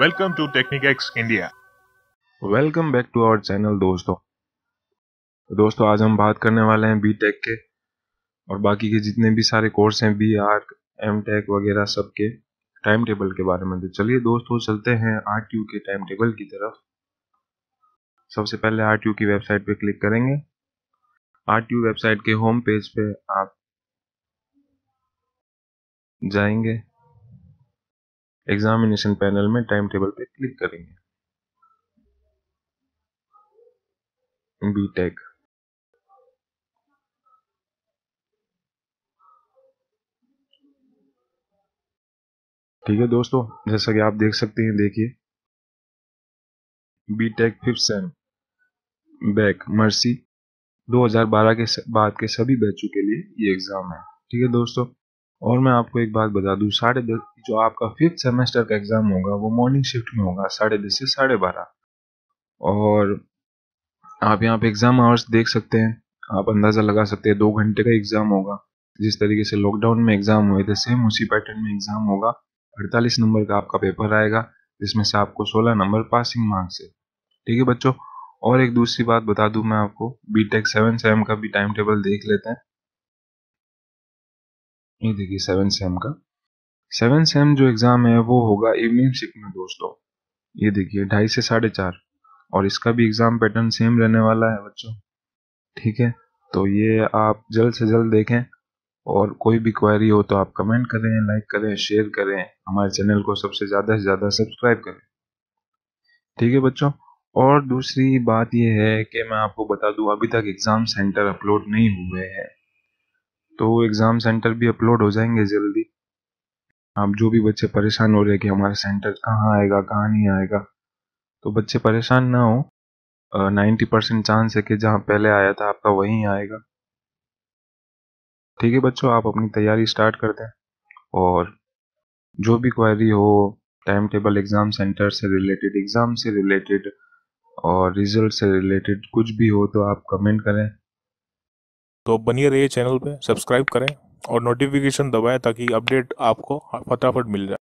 Welcome to Techniquex India. Welcome back to our channel दोस्तों। दोस्तों, आज हम बात करने वाले हैं बी टेक के और बाकी के जितने भी सारे कोर्स हैं बी आर एम टेक वगैरह सब के टाइम टेबल के बारे में। तो चलिए दोस्तों, चलते हैं आर टी यू के टाइम टेबल की तरफ़। सबसे पहले आर टी यू की वेबसाइट पे क्लिक करेंगे। आर टी यू वेबसाइट के होम पेज पे आप जाएँगे। एग्जामिनेशन पैनल में टाइम टेबल पे क्लिक करेंगे। बी टेक ठीक है दोस्तों, जैसा कि आप देख सकते हैं, देखिए। B tech fifth sem back mercy 2012 के बाद के सभी बैचों के लिए ये एग्ज़ाम है। ठीक है दोस्तों? और मैं आपको एक बात बता दूँ, साढ़े दस जो आपका फिफ्थ सेमेस्टर का एग्ज़ाम होगा, वो मॉर्निंग शिफ्ट में होगा, साढ़े दस से साढ़े बारह। और आप यहाँ पे एग्ज़ाम आवर्स देख सकते हैं, आप अंदाज़ा लगा सकते हैं, दो घंटे का एग्ज़ाम होगा, जिस तरीके से लॉकडाउन में एग्ज़ाम हुए थे सेम उसी पैटर्न में एग्ज़ाम होगा, अड़तालीस नंबर का आपका पेपर आएगा, जिसमें से आपको सोलह नंबर पासिंग मार्क्स है। ठीक है बच्चों? और एक दूसरी बात बता दूँ मैं आपको बी टेक सेवन सेम का भी टाइम टेबल देख लेते हैं। ये देखिए सेवन सेम का। सेवन सेम जो एग्ज़ाम है, वो होगा इवनिंग शिफ्ट में दोस्तों। ये देखिए, ढाई से साढ़े चार। और इसका भी एग्ज़ाम पैटर्न सेम रहने वाला है बच्चों। ठीक है? तो ये आप जल्द से जल्द देखें। और कोई भी क्वेरी हो तो आप कमेंट करें लाइक करें शेयर करें। हमारे चैनल को सबसे ज़्यादा से ज़्यादा सब्सक्राइब करें। ठीक है बच्चों? और दूसरी बात यह है कि मैं आपको बता दूँ, अभी तक एग्ज़ाम सेंटर अपलोड नहीं हुए हैं। तो एग्ज़ाम सेंटर भी अपलोड हो जाएँगे जल्दी। आप जो भी बच्चे परेशान हो रहे हैं कि हमारा सेंटर कहाँ आएगा, कहाँ नहीं आएगा तो बच्चे परेशान ना हो। नाइन्टी परसेंट चांस है कि जहाँ पहले आया था आपका वहीं आएगा। ठीक है बच्चों, आप अपनी तैयारी स्टार्ट कर दें और जो भी क्वेरी हो टाइम टेबल एग्ज़ाम सेंटर से रिलेटेड एग्ज़ाम से रिलेटेड और रिज़ल्ट से रिलेटेड कुछ भी हो तो आप कमेंट करें। तो बनिए रहिए चैनल पे, सब्सक्राइब करें और नोटिफिकेशन दबाएँ ताकि अपडेट आपको फटाफट मिल जाए।